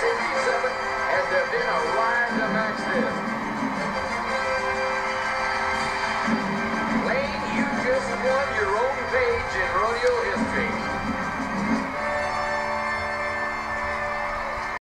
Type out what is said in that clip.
Has there been a this? Lane, you just won your own page in